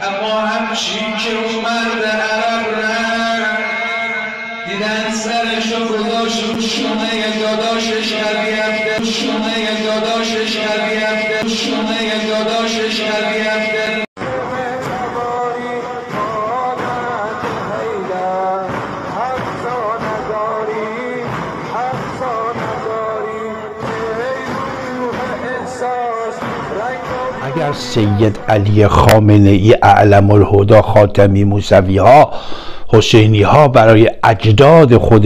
اما همچی که اون مرد عرب رفت دیدن سرشو گذاشت رو شونه داداشش قلبی هفته شونه داداشش قلبی هفته شونه داداشش قلبی هفته اگر سید علی خامنه ای اعلم الهدا خاتمی موسوی ها حسینی ها برای اجداد خود